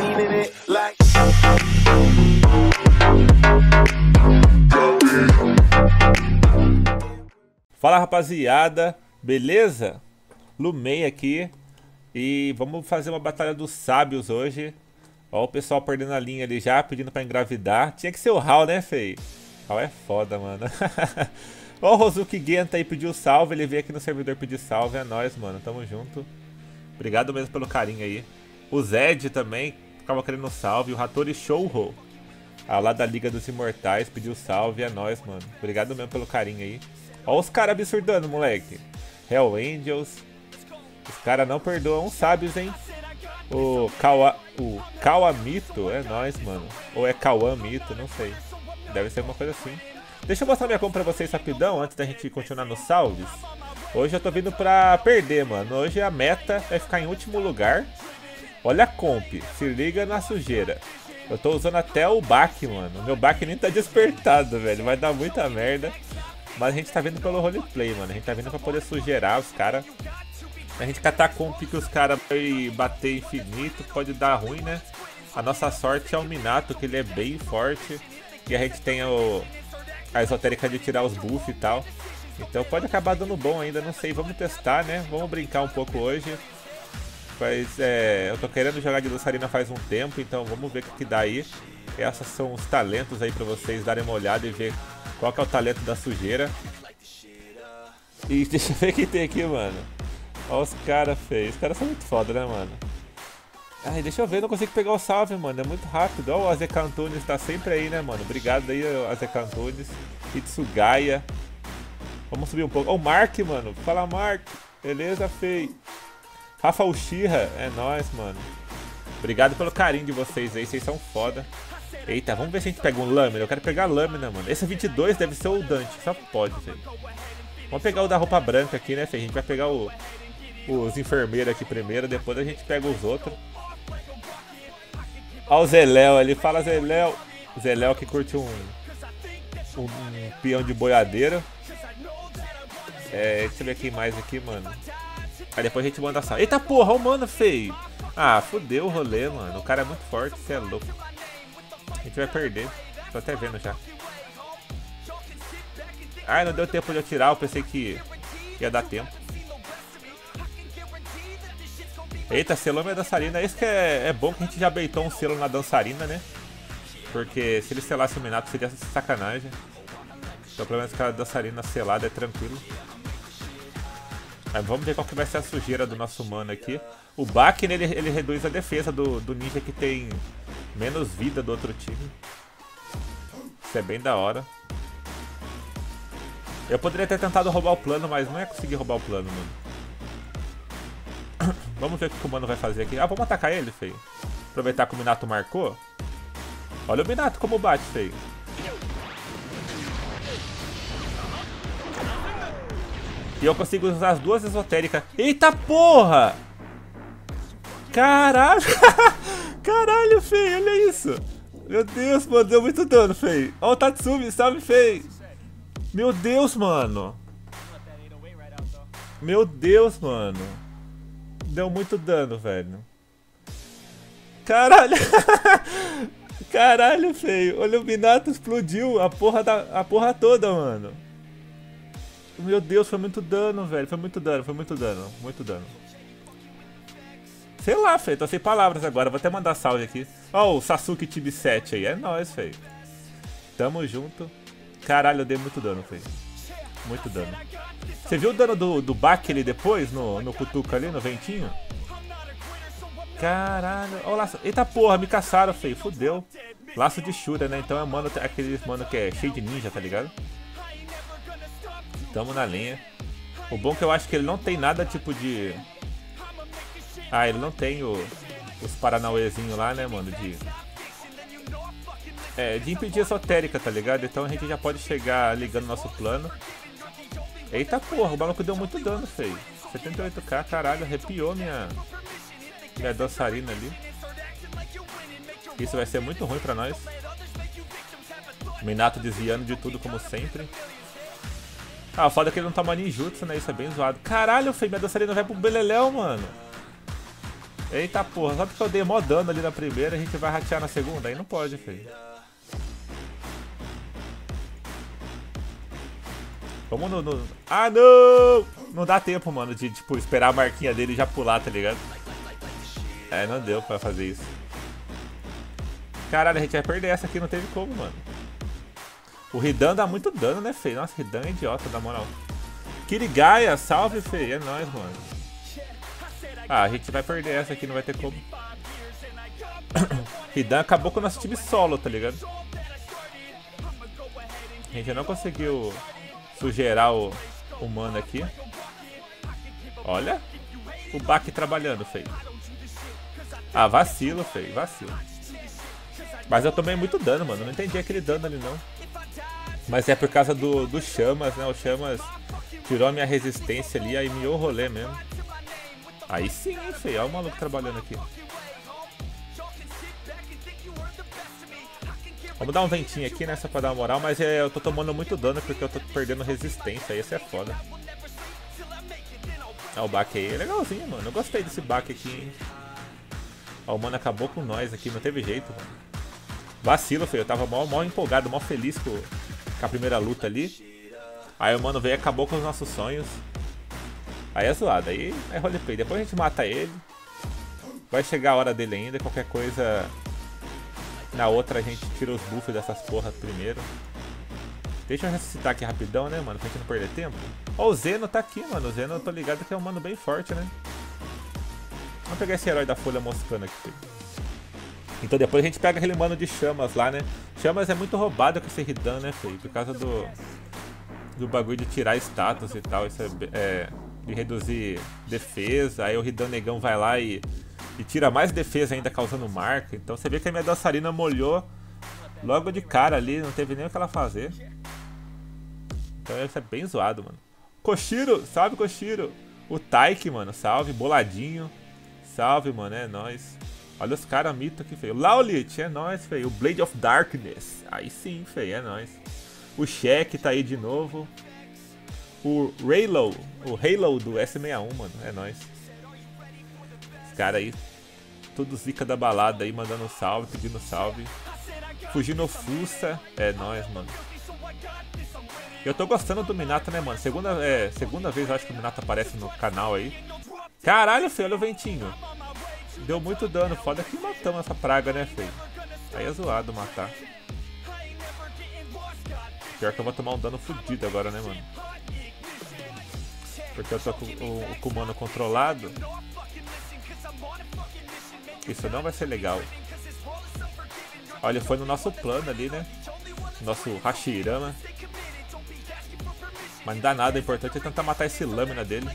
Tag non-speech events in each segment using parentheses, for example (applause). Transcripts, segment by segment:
it like. Fala rapaziada, beleza? Lumei aqui e vamos fazer uma batalha dos sábios hoje. Ó o pessoal perdendo a linha ali já, pedindo pra engravidar. Tinha que ser o Hal, né, Fei? Hal é foda, mano. (laughs) Ó o Rosuki Genta aí pediu salve, ele veio aqui no servidor pedir salve, é nóis, mano, tamo junto. Obrigado mesmo pelo carinho aí. O Zed também ficava querendo salve, o Hattori Shouho. Ah, lá da Liga dos Imortais pediu salve, é nóis, mano. Obrigado mesmo pelo carinho aí. Ó os caras absurdando, moleque. Hell Angels. Os caras não perdoam sábios, hein? O Kawa... O Kawamito, é nóis, mano. Ou é Kawamito, não sei. Deve ser uma coisa assim. Deixa eu mostrar minha compra pra vocês rapidão, antes da gente continuar nos salves. Hoje eu tô vindo pra perder, mano. Hoje a meta é ficar em último lugar. Olha a comp, se liga na sujeira. Eu tô usando até o back, mano. Meu back nem tá despertado, velho. Vai dar muita merda. Mas a gente tá vindo pelo roleplay, mano. A gente tá vindo pra poder sujeirar os caras. A gente catar comp que os caras bater infinito, pode dar ruim, né? A nossa sorte é o Minato, que ele é bem forte. E a gente tem o, a esotérica de tirar os buffs e tal. Então pode acabar dando bom ainda, não sei. Vamos testar, né? Vamos brincar um pouco hoje. Mas é, eu tô querendo jogar de dançarina faz um tempo, então vamos ver o que, que dá aí. Esses são os talentos aí pra vocês darem uma olhada e ver qual que é o talento da sujeira. E deixa eu ver o que tem aqui, mano. Olha os caras feios. Os caras são muito foda, né, mano? Ai, deixa eu ver, não consigo pegar o salve, mano. É muito rápido. Ó, o Azek Antunes tá sempre aí, né, mano? Obrigado aí, Azek Antunes. Itsugaya. Vamos subir um pouco. Ó, o Mark, mano. Fala, Mark. Beleza, feio. Rafa Uchiha. É nóis, mano. Obrigado pelo carinho de vocês aí. Vocês são foda. Eita, vamos ver se a gente pega um lâmina. Eu quero pegar a lâmina, mano. Esse 22 deve ser o Dante. Só pode, velho. Vamos pegar o da roupa branca aqui, né, feio? A gente vai pegar o, os enfermeiros aqui primeiro. Depois a gente pega os outros. Olha o Zeléu ali, fala Zeléu. Zeléu que curte um, um, um peão de boiadeira. É, deixa eu ver quem mais aqui, mano. Aí depois a gente manda sal. Eita porra, o mano feio. Ah, fudeu o rolê, mano. O cara é muito forte, você é louco. A gente vai perder. Tô até vendo já. Ai, não deu tempo de eu tirar. Eu pensei que ia dar tempo. Eita, selou minha dançarina. Isso que é, é, bom que a gente já beitou um selo na dançarina, né? Porque se ele selasse o Minato seria sacanagem. Então pelo menos aquela dançarina selada é tranquilo. Aí vamos ver qual que vai ser a sujeira do nosso mano aqui. O Bakken ele, ele reduz a defesa do, do ninja que tem menos vida do outro time. Isso é bem da hora. Eu poderia ter tentado roubar o plano, mas não é conseguir roubar o plano, mano. (coughs) Vamos ver o que o mano vai fazer aqui. Ah, vamos atacar ele, feio. Aproveitar que o Minato marcou. Olha o Minato como bate, feio. E eu consigo usar as duas esotéricas. Eita porra! Caralho! (laughs) Caralho, feio, olha isso! Meu Deus, mano, deu muito dano, feio. Ó o Tatsumi, salve, feio! Meu Deus, mano! Meu Deus, mano! deu muito dano, velho. Caralho! (laughs) Caralho, feio. O Illuminato explodiu a porra, da, a porra toda, mano. Meu Deus, foi muito dano, velho. Foi muito dano, foi muito dano. Muito dano. Sei lá, feio. Tô sem palavras agora. Vou até mandar salve aqui. Ó, o Sasuke Tibi 7 aí. É nóis, feio. Tamo junto. Caralho, eu dei muito dano, feio. Muito dano. Você viu o dano do, do Bak ali depois, no, no cutuca ali, no ventinho? Caralho. Olha o laço. Eita porra, me caçaram, feio. Fudeu. Laço de Shura, né? Então é mano, aquele mano que é cheio de ninja, tá ligado? Tamo na linha. O bom é que eu acho que ele não tem nada tipo de... Ah, ele não tem o, os paranauezinhos lá, né, mano? De... É, de impedir esotérica, tá ligado? Então a gente já pode chegar ligando nosso plano. Eita porra, o maluco deu muito dano, feio. 78k, caralho, arrepiou minha, minha dançarina ali. Isso vai ser muito ruim pra nós. Minato desviando de tudo como sempre. Ah, foda que ele não toma ninjutsu, né? Isso é bem zoado. Caralho, feio, minha dançarina vai pro Beleléu, mano. Eita porra, só porque eu dei mó dano ali na primeira, a gente vai ratear na segunda? Aí não pode, filho. Vamos no, no, Ah, não! Não dá tempo, mano, de, tipo, esperar a marquinha dele já pular, tá ligado? É, não deu pra fazer isso. Caralho, a gente vai perder essa aqui, não teve como, mano. O Ridan dá muito dano, né, feio? Nossa, Ridan é idiota, na moral. Kirigaya, salve, feio. É nóis, mano. Ah, a gente vai perder essa aqui, não vai ter como. (coughs) Ridan acabou com o nosso time solo, tá ligado? A gente não conseguiu sugeirar o, o mano aqui. Olha. O Bak trabalhando, feio. Ah, vacilo, feio. Vacilo. Mas eu tomei muito dano, mano. Não entendi aquele dano ali, não. Mas é por causa do, do Chamas, né? O Chamas tirou a minha resistência ali, aí me rolê mesmo. Aí sim, feio. Olha o maluco trabalhando aqui. Vamos dar um ventinho aqui, né? Só pra dar uma moral, mas é, eu tô tomando muito dano porque eu tô perdendo resistência. Esse é foda. Ah, o baque aí é legalzinho, mano. Eu gostei desse baque aqui, hein? Ó, o mano acabou com nós aqui, não teve jeito, mano. Vacilo, feio. Eu tava mal, mal empolgado, mal feliz com, com a primeira luta ali. Aí o mano veio e acabou com os nossos sonhos. Aí é zoado, aí é roleplay. Depois a gente mata ele. Vai chegar a hora dele ainda, qualquer coisa na outra a gente tira os buffs dessas porras primeiro. Deixa eu ressuscitar aqui rapidão, né, mano? Pra gente não perder tempo. Ó, o Zeno tá aqui, mano. O Zeno eu tô ligado que é um mano bem forte, né? Vamos pegar esse herói da folha moscando aqui. Então depois a gente pega aquele mano de chamas lá, né? Chamas é muito roubado com esse Ridan, né, feio? Por causa do... Do bagulho de tirar status e tal. Isso é... é de reduzir defesa. Aí o Ridan Negão vai lá e e tira mais defesa ainda causando marca. Então você vê que a minha dançarina molhou logo de cara ali, não teve nem o que ela fazer. Então isso é bem zoado, mano. Koshiro, salve Koshiro. O Taiki, mano, salve. Boladinho, salve, mano, é nóis. Olha os caras mito aqui, feio. Laulit, é nóis, feio. O Blade of Darkness, aí sim, feio, é nóis. O Shaq tá aí de novo. O Halo, o Halo do S61, mano, é nóis cara aí, tudo zica da balada aí, mandando salve, pedindo salve. Fugindo fuça, é nóis, mano. Eu tô gostando do Minato, né, mano? Segunda, é, segunda vez eu acho que o Minato aparece no canal aí. Caralho, feio, olha o ventinho. Deu muito dano, foda que matamos essa praga, né, feio? Aí é zoado matar. Pior que eu vou tomar um dano fudido agora, né, mano? Porque eu tô com o, o Kumano controlado. Isso não vai ser legal. Olha, foi no nosso plano ali, né? Nosso Hashirama. Mas não dá nada, o importante é tentar matar esse lâmina dele.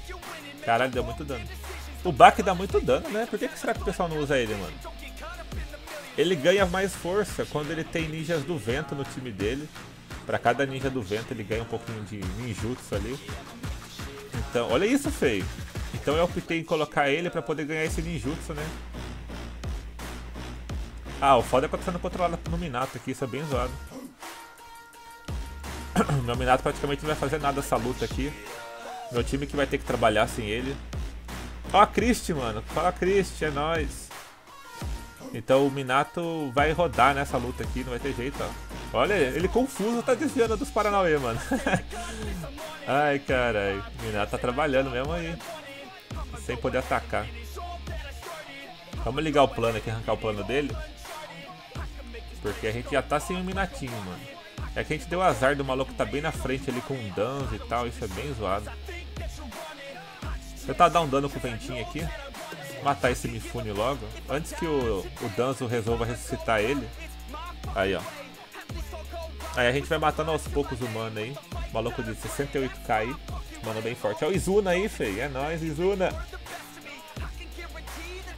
Caralho, deu muito dano. O Bak dá muito dano, né? Por que, que será que o pessoal não usa ele, mano? Ele ganha mais força quando ele tem ninjas do vento no time dele. Pra cada ninja do vento ele ganha um pouquinho de ninjutsu ali. Então, olha isso, feio. Então eu optei em colocar ele pra poder ganhar esse ninjutsu, né? Ah, o foda é que eu tô sendo controlado no Minato aqui, isso é bem zoado. (coughs) Meu Minato praticamente não vai fazer nada essa luta aqui. Meu time que vai ter que trabalhar sem ele. Ó a Christie, mano. Fala Christie, é nóis. Então o Minato vai rodar nessa luta aqui, não vai ter jeito, ó. Olha, ele confuso tá desviando dos Paranauê, mano. (laughs) Ai, caralho. Minato tá trabalhando mesmo aí. Sem poder atacar. Vamos ligar o plano aqui, arrancar o plano dele. Porque a gente já tá sem o Minatinho, mano. É que a gente deu azar do maluco tá bem na frente ali com um Danzo e tal, isso é bem zoado. Tentar dar um dano com o ventinho aqui. Matar esse Mifune logo. Antes que o, o Danzo resolva ressuscitar ele. Aí, ó. Aí a gente vai matando aos poucos o mano aí. Maluco de 68k aí. Mano bem forte. É o Izuna aí, fei. É nóis, Izuna.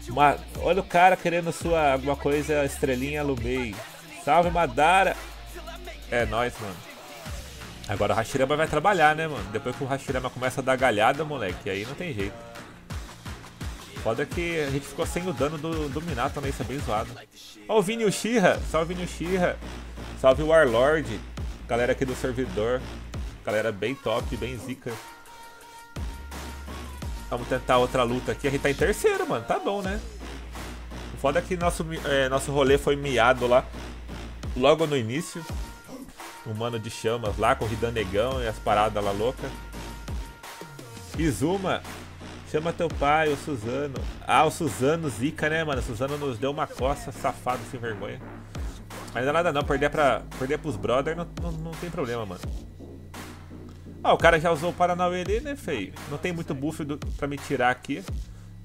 Uma... Olha o cara querendo sua alguma coisa estrelinha Lumei. Salve, Madara! É nóis, mano. Agora o Hashirama vai trabalhar, né, mano? Depois que o Hashirama começa a dar galhada, moleque, aí não tem jeito. Foda que a gente ficou sem o dano do, do Minato também, isso é bem zoado. Ó o Vini Uchiha, salve Vini Uchiha. Salve Warlord, galera aqui do servidor. Galera bem top, bem zica. Vamos tentar outra luta aqui. A gente tá em terceiro, mano. Tá bom, né? Foda que nosso, é, nosso rolê foi miado lá. Logo no início. O mano de chamas lá, corrida negão e as paradas lá loucas. Izuma, chama teu pai, o Suzano. Ah, o Suzano zica, né, mano? O Suzano nos deu uma coça, safado, sem vergonha. Mas não é nada não, perder, pra, perder pros brothers não, não, não tem problema, mano. Ah, o cara já usou o Paranauê ali, né, feio? Não tem muito buff do, pra me tirar aqui.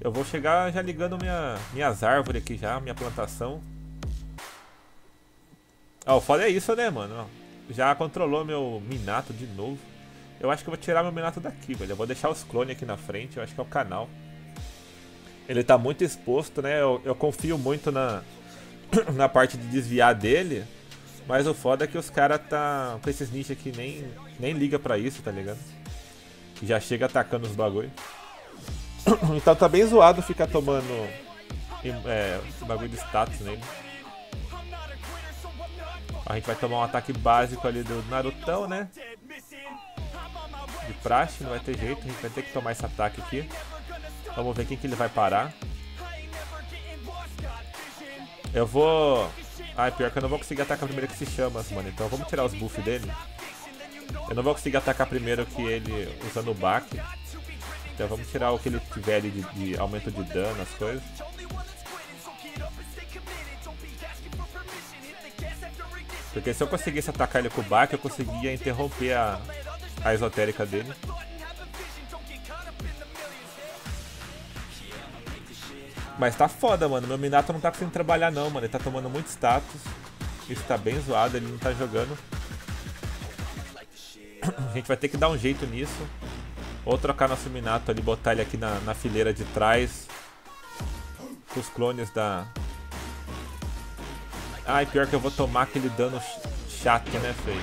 Eu vou chegar já ligando minha, minhas árvores aqui já, minha plantação. Ah, o foda é isso, né, mano? Já controlou meu Minato de novo. Eu acho que eu vou tirar meu Minato daqui, velho. Eu vou deixar os clones aqui na frente, eu acho que é o canal. Ele tá muito exposto, né? Eu, eu confio muito na, (clears throat) na parte de desviar dele. Mas o foda é que os caras tá com esses nichos aqui nem, nem liga pra isso, tá ligado? Já chega atacando os bagulho. (clears throat) então tá bem zoado ficar tomando é, bagulho de status nele. A gente vai tomar um ataque básico ali do Narutão, né? De praxe, não vai ter jeito, a gente vai ter que tomar esse ataque aqui. Vamos ver quem que ele vai parar. Eu vou... Ah, pior que eu não vou conseguir atacar primeiro que se chama, mano. Então vamos tirar os buffs dele. Eu não vou conseguir atacar primeiro que ele usando o baque. Então vamos tirar o que ele tiver de, de aumento de dano, as coisas. Porque se eu conseguisse atacar ele com o baque, eu conseguia interromper a, a esotérica dele. Mas tá foda, mano. Meu Minato não tá conseguindo trabalhar não, mano. Ele tá tomando muito status. Isso tá bem zoado, ele não tá jogando. (clears throat) A gente vai ter que dar um jeito nisso. Ou trocar nosso Minato ali, botar ele aqui na, na fileira de trás. Com os clones da... Ai, pior que eu vou tomar aquele dano chato, né, feio?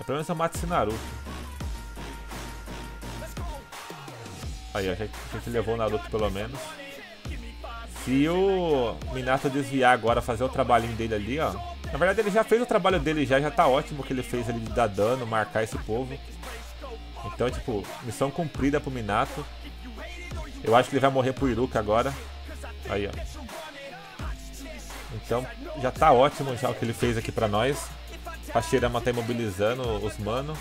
É, pelo menos eu mato esse Naruto. Aí, a gente, a gente levou o Naruto pelo menos. Se o Minato desviar agora, fazer o trabalhinho dele ali, ó. Na verdade ele já fez o trabalho dele já, já tá ótimo o que ele fez ali de dar dano, marcar esse povo. Então, tipo, missão cumprida pro Minato. Eu acho que ele vai morrer pro Iruka agora. Aí, ó. Então, já tá ótimo já o que ele fez aqui pra nós. A Shirama tá imobilizando os mano.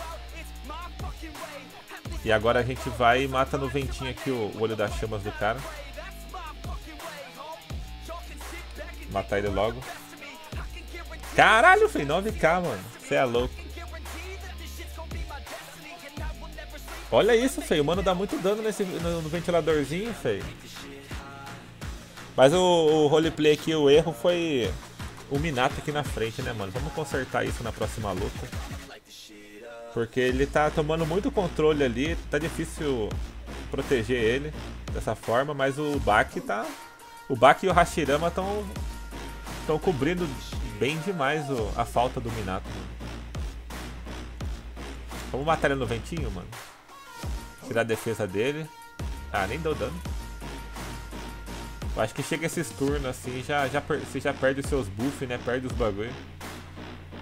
E agora a gente vai e mata no ventinho aqui o, o olho das chamas do cara. Matar ele logo. Caralho, foi 9k, mano. Você é louco. Olha isso, feio. O mano dá muito dano nesse, no, no ventiladorzinho, feio. Mas o, o roleplay aqui, o erro foi o Minato aqui na frente, né, mano? Vamos consertar isso na próxima luta. Porque ele tá tomando muito controle ali, tá difícil proteger ele dessa forma, mas o Baki tá... O Baki e o Hashirama estão estão cobrindo bem demais o, a falta do Minato. Vamos matar ele no ventinho, mano. Tirar a defesa dele. Ah, nem deu dano. Eu acho que chega esses turnos assim, já, já, você já perde os seus buffs, né? Perde os bagulho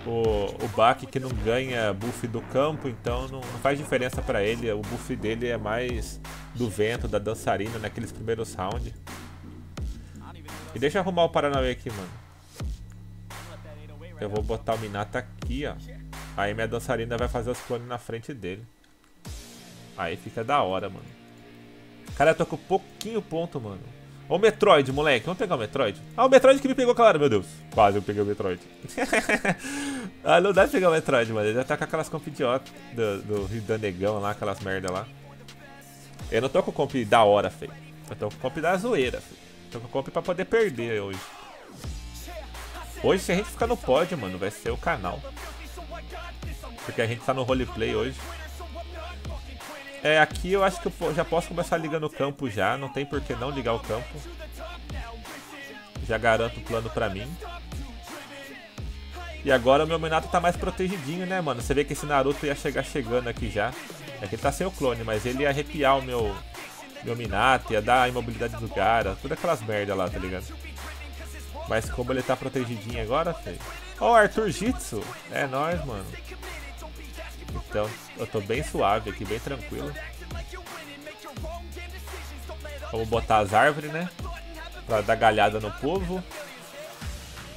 o, o Bak que não ganha buff do campo, então não, não faz diferença para ele. O buff dele é mais do vento, da dançarina naqueles primeiros rounds. E deixa eu arrumar o Paranauê aqui, mano. Eu vou botar o Minato aqui, ó. Aí minha dançarina vai fazer os clones na frente dele. Aí fica da hora, mano. Cara, eu tô com pouquinho ponto, mano. Ó o Metroid, moleque. Vamos pegar o Metroid? Ah, o Metroid que me pegou, claro, meu Deus. Quase eu peguei o Metroid. (laughs) ah, não dá pra pegar o Metroid, mano. Ele já tá com aquelas comp idiota do, do Rio da Negão lá, aquelas merda lá. Eu não tô com comp da hora, feio. Eu tô com comp da zoeira, feio. Tô com comp pra poder perder hoje. Hoje, se a gente ficar no pódio, mano, vai ser o canal. Porque a gente tá no roleplay hoje. É, aqui eu acho que eu já posso começar ligando o campo já, não tem por que não ligar o campo. Já garanto o plano pra mim. E agora o meu Minato tá mais protegidinho, né, mano? Você vê que esse Naruto ia chegar chegando aqui já. É que ele tá sem o clone, mas ele ia arrepiar o meu, meu Minato, ia dar a imobilidade do cara, todas aquelas merda lá, tá ligado? Mas como ele tá protegidinho agora, feio. Ó, oh, Arthur Jitsu! É nóis, mano. Então, eu tô bem suave aqui, bem tranquilo. Vamos botar as árvores, né? Pra dar galhada no povo.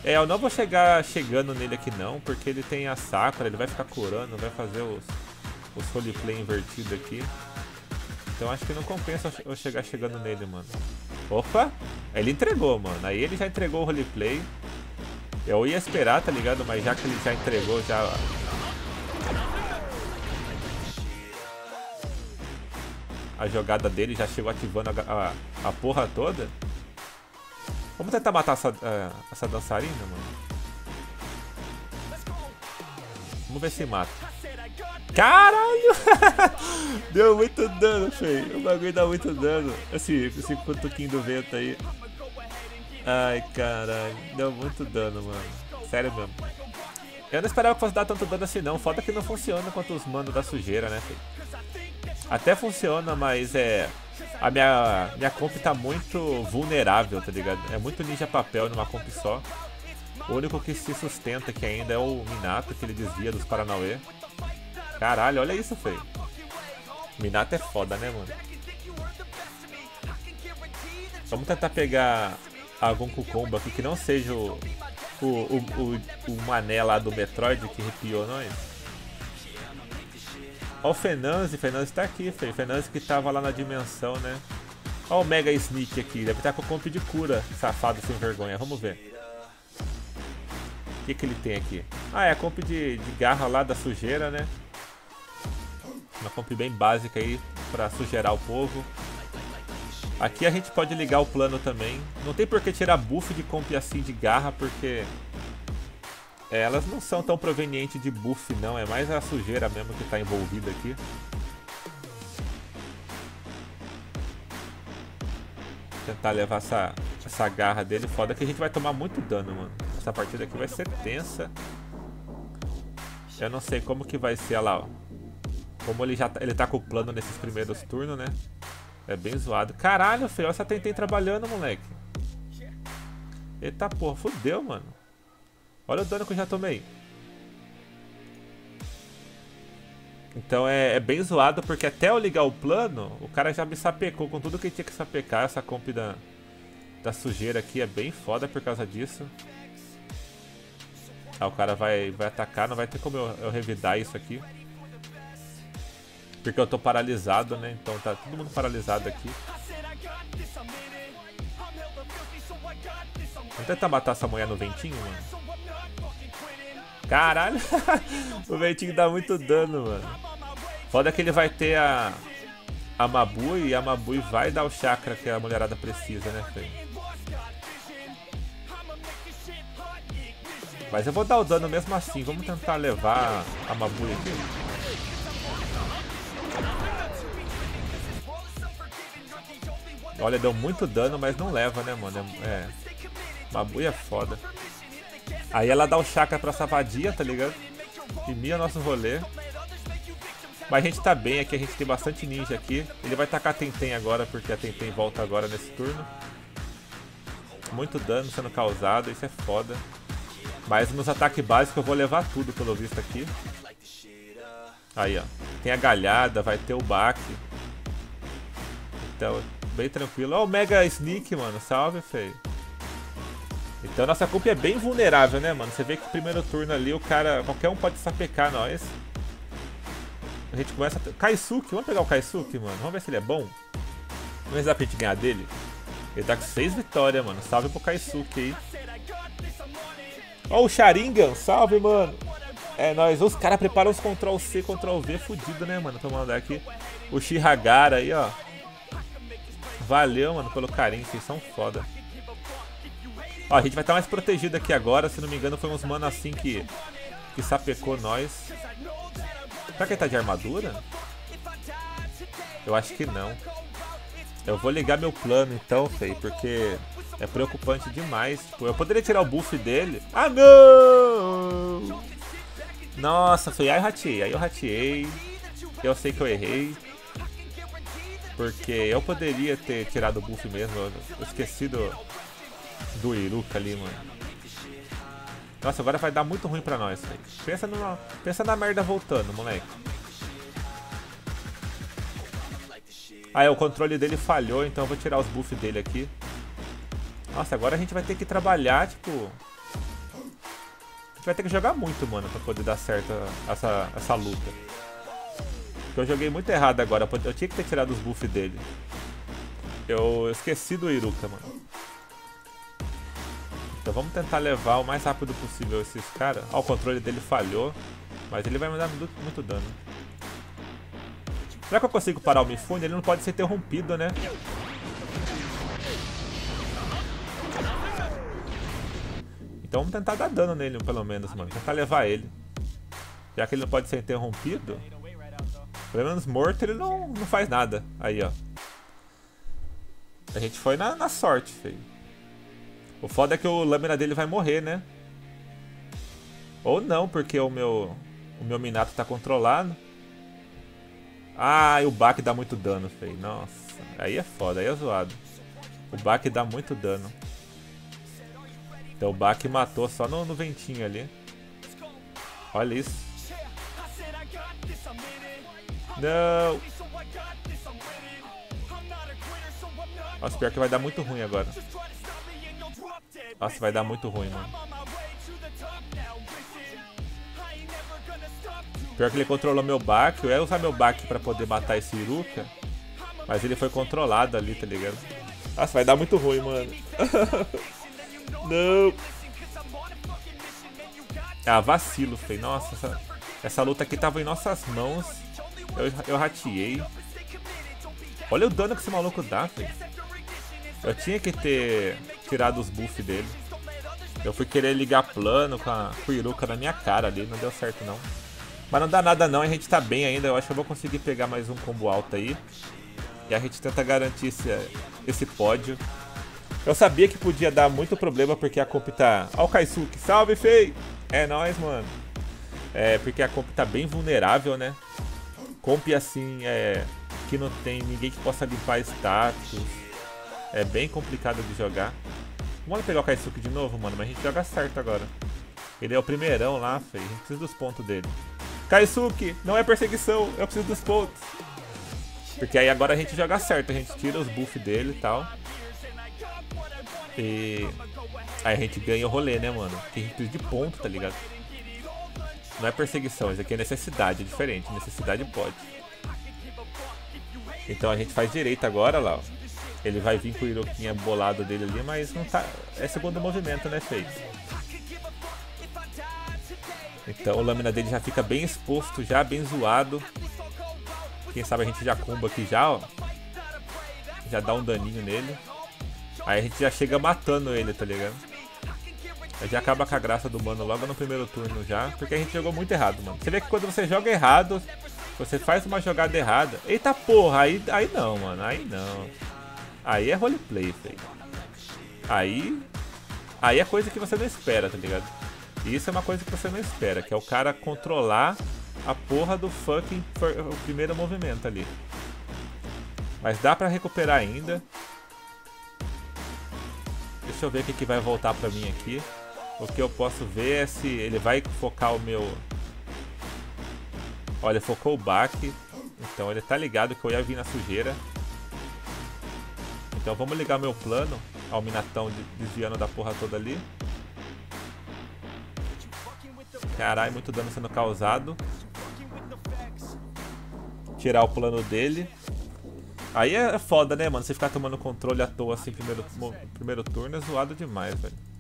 É, eu não vou chegar chegando nele aqui não, porque ele tem a Sakura, ele vai ficar curando, vai fazer os, os roleplay invertido aqui. Então acho que não compensa eu chegar chegando nele, mano. Opa! Ele entregou, mano. Aí ele já entregou o roleplay. Eu ia esperar, tá ligado? Mas já que ele já entregou, já... A jogada dele já chegou ativando a, a, a porra toda. Vamos tentar matar essa, uh, essa dançarina, mano. Vamos ver se mata. Caralho! (laughs) deu muito dano, feio. O bagulho dá muito dano. Esse, esse cutuquinho do vento aí. Ai, caralho. Deu muito dano, mano. Sério mesmo. Eu não esperava que fosse dar tanto dano assim, não. Foda que não funciona quanto os manos da sujeira, né, feio? Até funciona, mas é... A minha, minha comp tá muito vulnerável, tá ligado? É muito ninja papel numa comp só. O único que se sustenta aqui ainda é o Minato, que ele desvia dos Paranauê. Caralho, olha isso, feio. Minato é foda, né, mano? Vamos tentar pegar algum Kukomba aqui que não seja o, o, o, o, o mané lá do Metroid que arrepiou nós. Ó o Fenanzi, Fenanzi tá aqui, feio. Fenanzi que tava lá na dimensão, né? Ó o Mega Sneak aqui, deve estar tá com o comp de cura, safado sem vergonha. Vamos ver. O que, que ele tem aqui? Ah, é a comp de, de garra lá da sujeira, né? Uma comp bem básica aí pra sujeirar o povo. Aqui a gente pode ligar o plano também. Não tem por que tirar buff de comp assim de garra, porque é, elas não são tão provenientes de buff não, é mais a sujeira mesmo que está envolvida aqui. Tentar levar essa, essa garra dele, foda que a gente vai tomar muito dano, mano. Essa partida aqui vai ser tensa. Eu não sei como que vai ser, olha lá, ó. Como ele já tá, ele tá com o plano nesses primeiros turnos, né? É bem zoado. Caralho, feio, essa tentei trabalhando, moleque. Eita porra, fudeu, mano. Olha o dano que eu já tomei. Então é, é, bem zoado porque até eu ligar o plano, o cara já me sapecou com tudo que tinha que sapecar. Essa comp da, da sujeira aqui é bem foda por causa disso. Ah, o cara vai, vai atacar, não vai ter como eu, eu revidar isso aqui. Porque eu tô paralisado, né? Então tá todo mundo paralisado aqui. Vamos tentar matar essa mulher no ventinho, mano. Caralho, (laughs) o ventinho dá muito dano, mano. Foda que ele vai ter a, a Mabui e a Mabui vai dar o chakra que a mulherada precisa, né, filho? Mas eu vou dar o dano mesmo assim. Vamos tentar levar a Mabui aqui. Olha, deu muito dano, mas não leva, né, mano? É. Mabui é foda. Aí ela dá o chakra pra essa vadia, tá ligado? E mia nosso rolê. Mas a gente tá bem aqui, a gente tem bastante ninja aqui. Ele vai tacar a Tenten agora, porque a Tenten volta agora nesse turno. Muito dano sendo causado, isso é foda. Mas nos ataques básicos eu vou levar tudo, pelo visto aqui. Aí, ó. Tem a galhada, vai ter o baque. Então, bem tranquilo. Ó o Mega Sneak, mano. Salve, feio. Então nossa comp é bem vulnerável, né, mano? Você vê que no primeiro turno ali o cara. Qualquer um pode sapecar nós. A gente começa a. Kaisuke, vamos pegar o Kaisuke, mano. Vamos ver se ele é bom. Vamos dá pra gente ganhar dele. Ele tá com 6 vitórias, mano. Salve pro Kaisuke aí. Ó o Sharingan, salve, mano. É nóis. Os caras preparam os Ctrl C, Ctrl V fudido, né, mano? Pra mandar aqui. O Shihagara aí, ó. Valeu, mano, pelo carinho. Vocês são foda. Ó, a gente vai estar mais protegido aqui agora. Se não me engano, foi uns mano assim que, que sapecou nós. Será que ele tá de armadura? Eu acho que não. Eu vou ligar meu plano então, Fei, porque é preocupante demais. Tipo, eu poderia tirar o buff dele. Ah, não! Nossa, foi aí eu ratei. Aí eu ratei. Eu sei que eu errei. Porque eu poderia ter tirado o buff mesmo. Eu esqueci do, do Iruka ali, mano. Nossa, agora vai dar muito ruim pra nós, véio. Pensa, pensa na merda voltando, moleque. Ah, é, o controle dele falhou, então eu vou tirar os buffs dele aqui. Nossa, agora a gente vai ter que trabalhar, tipo... A gente vai ter que jogar muito, mano, pra poder dar certo essa, essa luta. Eu joguei muito errado agora, eu tinha que ter tirado os buffs dele. Eu esqueci do Iruka, mano. Então vamos tentar levar o mais rápido possível esses caras. Ó, o controle dele falhou, mas ele vai me dar muito, muito dano. Será que eu consigo parar o Mifune? Ele não pode ser interrompido, né? Então vamos tentar dar dano nele, pelo menos, mano. Tentar levar ele. Já que ele não pode ser interrompido. Pelo menos morto ele não, não faz nada. Aí, ó. A gente foi na, na sorte, feio. O foda é que o lâmina dele vai morrer, né? Ou não, porque o meu, o meu Minato tá controlado. Ah, e o Bak dá muito dano, feio. Nossa, aí é foda, aí é zoado. O Bak dá muito dano. Então o Bak matou só no, no ventinho ali. Olha isso. Não! Nossa, pior que vai dar muito ruim agora. Nossa, vai dar muito ruim, mano. Pior que ele controlou meu back. Eu ia usar meu back pra poder matar esse Iruka. Mas ele foi controlado ali, tá ligado? Nossa, vai dar muito ruim, mano. (laughs) Não. Ah, vacilo, feio. Nossa, essa, essa luta aqui tava em nossas mãos. Eu, eu rateei. Olha o dano que esse maluco dá, feio. Eu tinha que ter tirado os buffs dele. Eu fui querer ligar plano com a, com Iruka na minha cara ali, não deu certo não. Mas não dá nada não, a gente tá bem ainda. Eu acho que eu vou conseguir pegar mais um combo alto aí. E a gente tenta garantir esse, esse pódio. Eu sabia que podia dar muito problema porque a comp tá... Ó o Kaisuke, salve Fei! É nóis, mano. É, porque a comp tá bem vulnerável, né? Comp assim, é... Que não tem ninguém que possa limpar status. É bem complicado de jogar. Vamos pegar o Kaisuke de novo, mano, mas a gente joga certo agora. Ele é o primeirão lá, Fei. A gente precisa dos pontos dele. Kaisuke, não é perseguição, eu preciso dos pontos. Porque aí agora a gente joga certo, a gente tira os buffs dele e tal. E aí a gente ganha o rolê, né, mano? Porque a gente precisa de ponto, tá ligado? Não é perseguição, isso aqui é necessidade, é diferente. Necessidade pode. Então a gente faz direito agora lá, ó. Ele vai vir com o Iroquinha bolado dele ali, mas não tá. É segundo movimento, né, feito? Então o lâmina dele já fica bem exposto, já bem zoado. Quem sabe a gente já comba aqui já, ó. Já dá um daninho nele. Aí a gente já chega matando ele, tá ligado? Já acaba com a graça do mano logo no primeiro turno já. Porque a gente jogou muito errado, mano. Você vê que quando você joga errado, você faz uma jogada errada. Eita porra, aí, aí não, mano. Aí não. Aí é roleplay, feio. Aí. Aí é coisa que você não espera, tá ligado? E isso é uma coisa que você não espera, que é o cara controlar a porra do fucking o primeiro movimento ali. Mas dá pra recuperar ainda. Deixa eu ver o que, que vai voltar pra mim aqui. O que eu posso ver é se ele vai focar o meu... Olha, focou o back. Então ele tá ligado que eu ia vir na sujeira. Então vamos ligar meu plano. Ó, o Minatão desviando da porra toda ali. Caralho, muito dano sendo causado. Tirar o plano dele. Aí é foda, né, mano? Você ficar tomando controle à toa assim primeiro, primeiro turno é zoado demais, velho.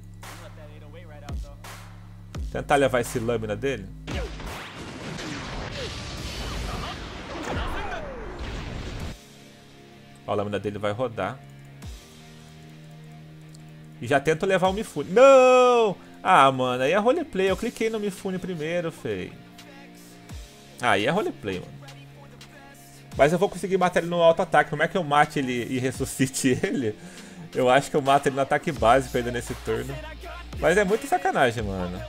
Tentar levar esse lâmina dele. Ó, a lâmina dele vai rodar. E já tento levar o Mifune. Não! Ah, mano, aí é roleplay. Eu cliquei no Mifune primeiro, fei. Aí é roleplay, mano. Mas eu vou conseguir matar ele no auto-ataque. Como é que eu mate ele e ressuscite (laughs) ele? Eu acho que eu mato ele no ataque básico ainda nesse turno. Mas é muito sacanagem, mano.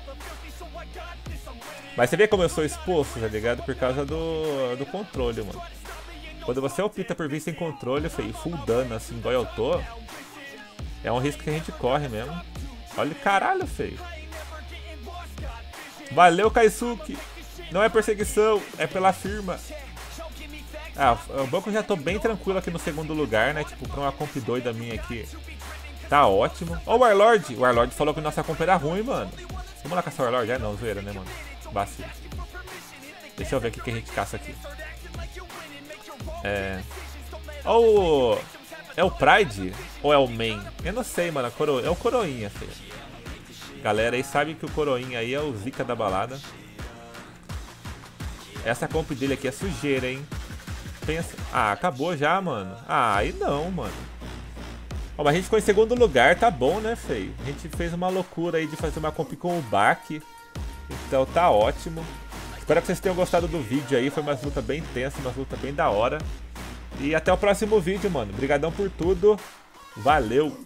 Mas você vê como eu sou exposto, tá ligado? Por causa do, do controle, mano. Quando você opta por vir sem controle, feio, full dano, assim, igual eu tô, é um risco que a gente corre mesmo. Olha o caralho, feio. Valeu, Kaisuke. Não é perseguição, é pela firma. Ah, o banco já tô bem tranquilo aqui no segundo lugar, né? Tipo, pra uma comp doida minha aqui. Tá ótimo. Ó o Warlord. O Warlord falou que nossa comp era ruim, mano. Vamos lá caçar o Warlord? É não, zoeira, né, mano? Deixa eu ver o que a gente caça aqui. É... Ó o... É o Pride ou é o Main? Eu não sei, mano. Coro... É o Coroinha, filho. Galera aí sabe que o Coroinha aí é o zica da balada. Essa comp dele aqui é sujeira, hein? Pensa... Ah, acabou já, mano. Ah, aí não, mano. Ó, mas a gente ficou em segundo lugar, tá bom, né, feio? A gente fez uma loucura aí de fazer uma comp com o Bak. Então tá ótimo. Espero que vocês tenham gostado do vídeo aí. Foi uma luta bem tensa, uma luta bem da hora. E até o próximo vídeo, mano. Obrigadão por tudo. Valeu!